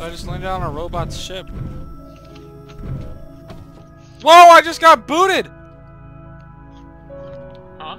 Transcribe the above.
I just landed on a robot's ship. Whoa, I just got booted! Huh?